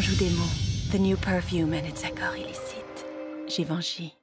joue des mots. The new perfume and its accord illicite. Givenchy.